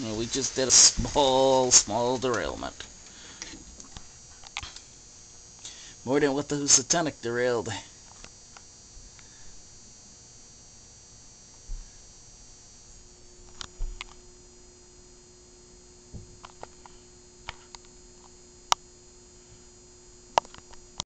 we just did a small, small derailment. More than what the Housatonic derailed.